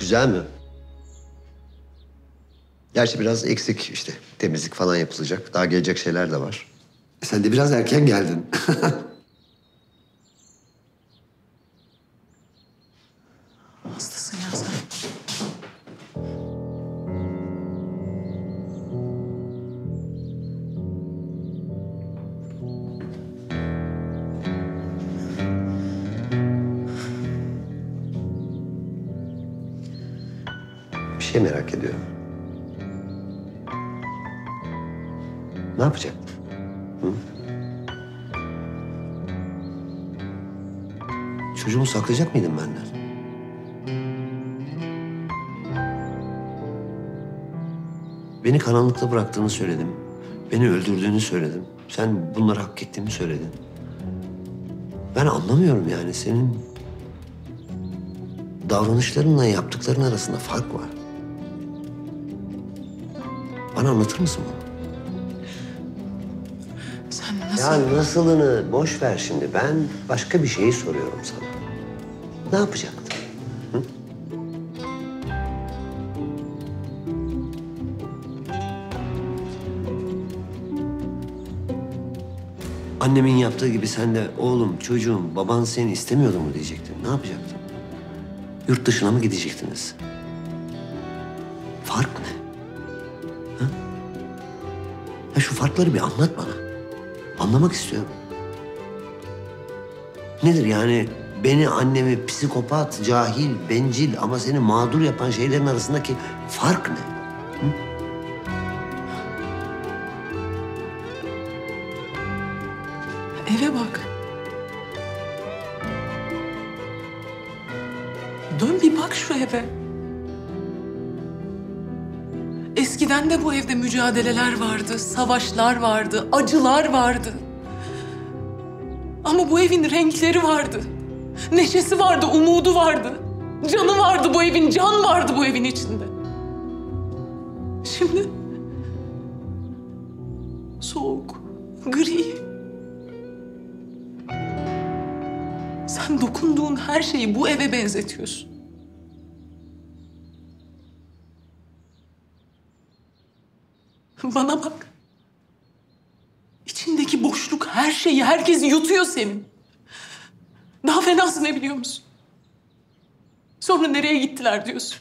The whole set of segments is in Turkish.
Güzel mi? Gerçi biraz eksik işte. Temizlik falan yapılacak. Daha gelecek şeyler de var. Sen de biraz erken geldin. şey merak ediyorum. Ne yapacaktın? Hı? Çocuğumu saklayacak mıydın benden? Beni karanlıkta bıraktığını söyledim. Beni öldürdüğünü söyledim. Sen bunları hak ettiğimi söyledin. Ben anlamıyorum yani senin davranışlarınla yaptıkların arasında fark var. Bana anlatır mısın bunu? Sen nasıl... Ya nasılını boş ver şimdi. Ben başka bir şeyi soruyorum sana. Ne yapacaktın? Hı? Annemin yaptığı gibi sen de oğlum, çocuğum, baban seni istemiyordu mu diyecektin. Ne yapacaktın? Yurt dışına mı gidecektiniz? Farkları bir anlat bana. Anlamak istiyorum. Nedir yani beni annemi psikopat, cahil, bencil ama seni mağdur yapan şeylerin arasındaki fark ne? Eve bak. Dön bir bak şu eve. Eskiden de bu evde mücadeleler vardı, savaşlar vardı, acılar vardı. Ama bu evin renkleri vardı. Neşesi vardı, umudu vardı. Canı vardı bu evin, can vardı bu evin içinde. Şimdi soğuk, gri. Sen dokunduğun her şeyi bu eve benzetiyorsun. Bana bak. İçindeki boşluk her şeyi, herkesi yutuyor senin. Daha fenası ne biliyor musun? Sonra nereye gittiler diyorsun.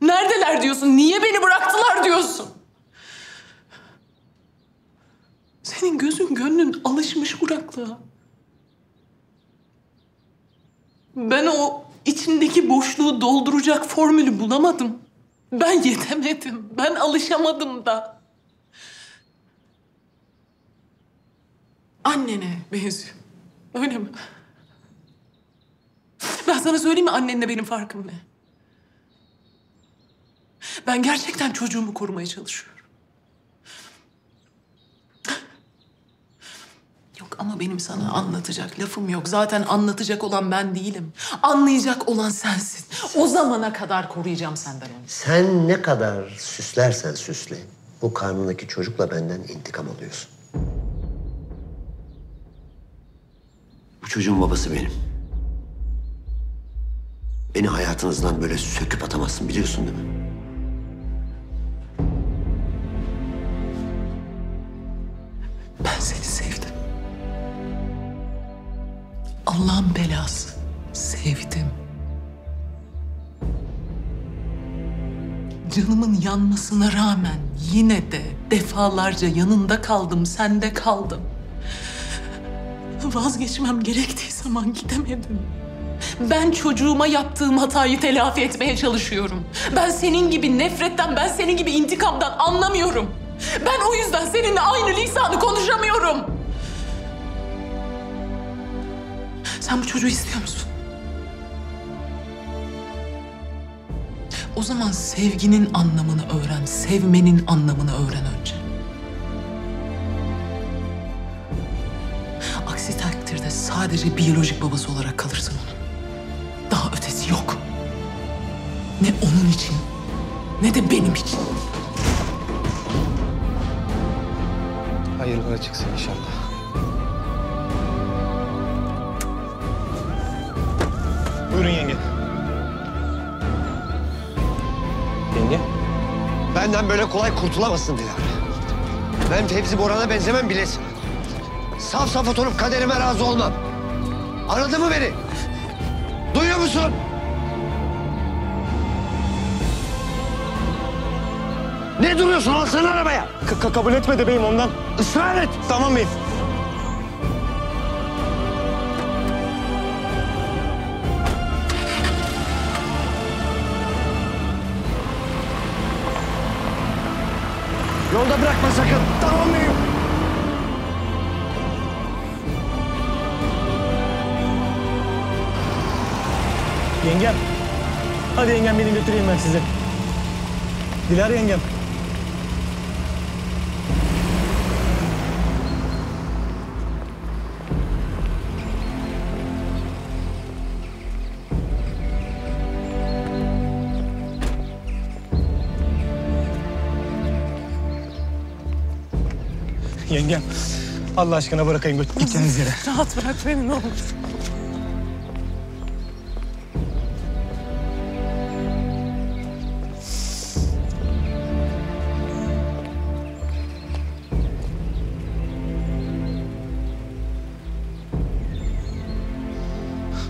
Neredeler diyorsun, niye beni bıraktılar diyorsun. Senin gözün gönlün alışmış kuraklığa. Ben o içindeki boşluğu dolduracak formülü bulamadım. Ben yetemedim. Ben alışamadım da. Annene benziyor. Öyle mi? Ben sana söyleyeyim mi annenle benim farkım ne? Ben gerçekten çocuğumu korumaya çalışıyorum. Ama benim sana anlatacak lafım yok. Zaten anlatacak olan ben değilim. Anlayacak olan sensin. O zamana kadar koruyacağım senden onu. Sen ne kadar süslersen süsle, bu karnındaki çocukla benden intikam alıyorsun. Bu çocuğun babası benim. Beni hayatınızdan böyle söküp atamazsın biliyorsun değil mi? Ben seni sevdim. Allah'ın belası. Sevdim. Canımın yanmasına rağmen yine de defalarca yanında kaldım, sende kaldım. Vazgeçmem gerektiği zaman gidemedim. Ben çocuğuma yaptığım hatayı telafi etmeye çalışıyorum. Ben senin gibi nefretten, ben senin gibi intikamdan anlamıyorum. Ben o yüzden seninle aynı lisanı konuşamıyorum. Sen bu çocuğu istiyor musun? O zaman sevginin anlamını öğren, sevmenin anlamını öğren önce. Aksi takdirde sadece biyolojik babası olarak kalırsın onun. Daha ötesi yok. Ne onun için, ne de benim için. Hayırlara çıksın inşallah. Buyurun yenge. Yenge? Benden böyle kolay kurtulamazsın Dilara. Ben Fevzi Boran'a benzemem bilesin. Saf saf oturup kaderime razı olmam. Anladın mı beni? Duyuyor musun? Ne duruyorsun? Alsana arabaya. K kabul etmedi beyim ondan. Israr et. Tamam beyim. Yolda bırakma sakın. Tamam beyim. Yengem. Hadi yengem beni götüreyim ben size. Dilara yengem. Yengem. Allah aşkına bırakayım götür gideceğiniz yere. Rahat bırak beni ne olur.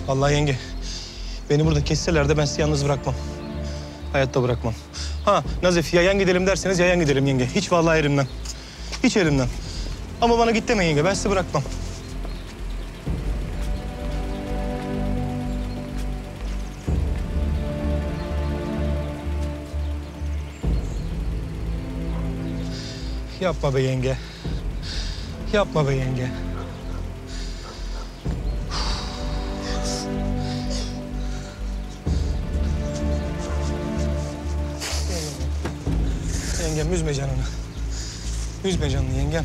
Vallahi yenge. Beni burada kesseler de ben sizi yalnız bırakmam. Hayatta bırakmam. Ha Nazif yayan gidelim derseniz yayan gidelim yenge. Hiç vallahi elimden. Hiç elimden. Ama bana git deme yenge. Ben sizi bırakmam. Yapma be yenge. Yapma be yenge. Yengem üzme canını. Üzme canını yengem.